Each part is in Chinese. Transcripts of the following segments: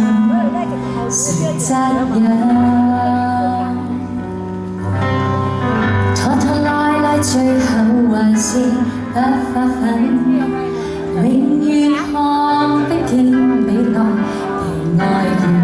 承袭引拖拖拉拉最后还是不发奋宁愿看不见未来仍爱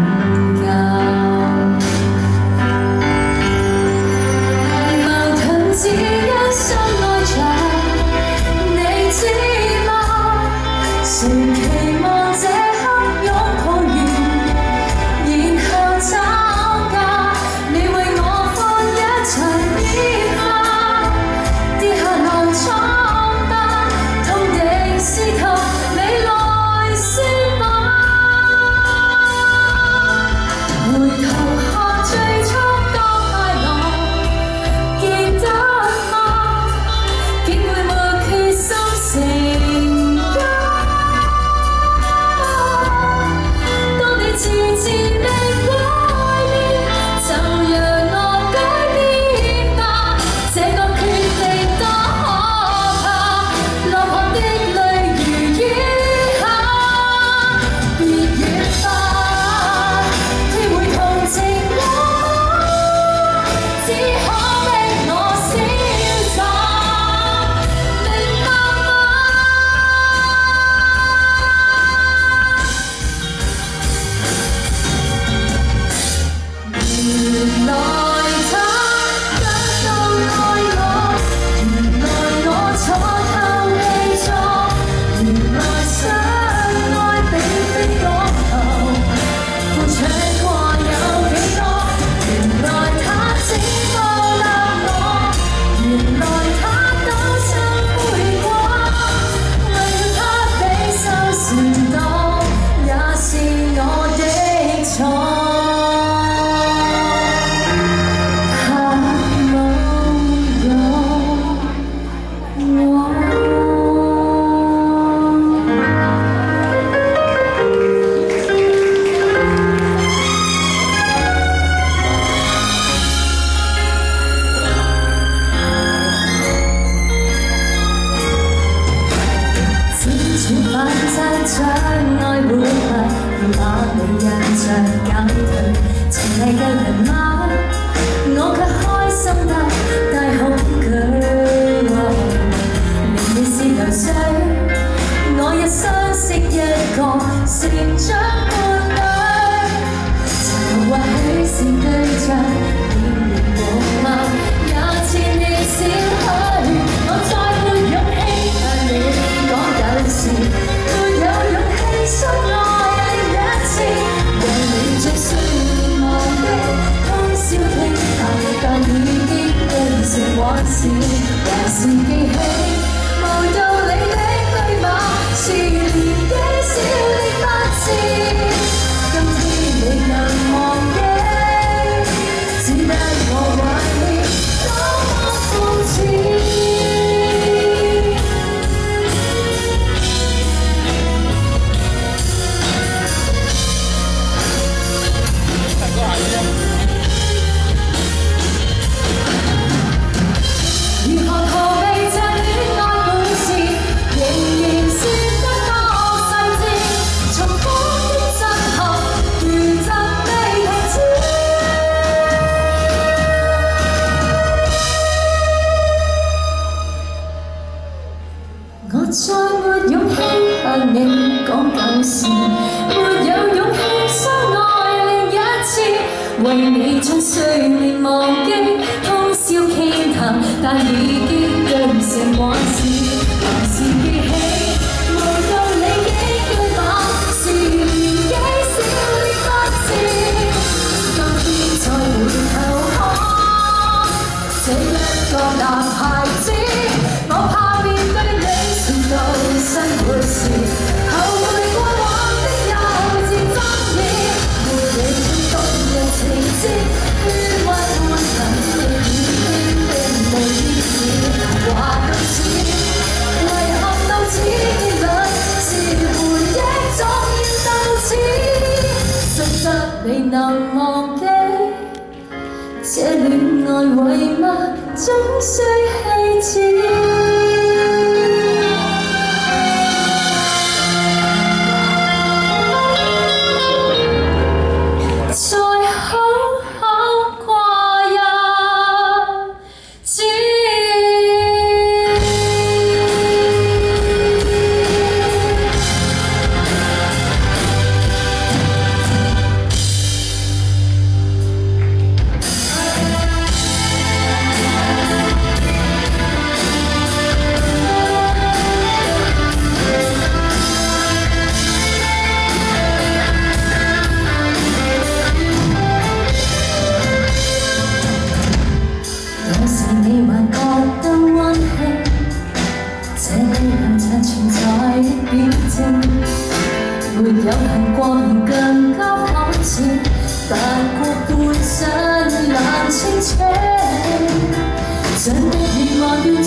将爱本份要把你印象减退情未计人吗我却开心得大恐惧年月是流水我也相识一个成长为你将睡眠忘记，通宵倾谈，但已经变成往事。遗忘，终须弃置。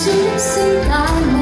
只是大梦。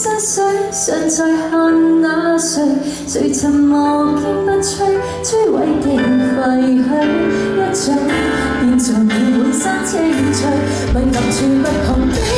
山水尚在看那谁？谁曾望见不摧摧毁的废墟？一掌便作你满山青翠，吻各处不同的。